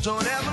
Don't ever